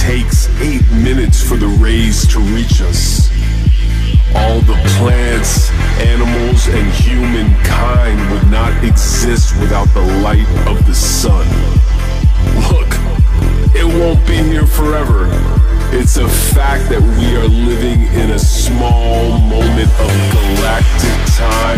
takes eight minutes for the rays to reach us. All the plants, animals, and humankind would not exist without the light of the sun. Look, it won't be here forever. It's a fact that we are living in a small moment of galactic time.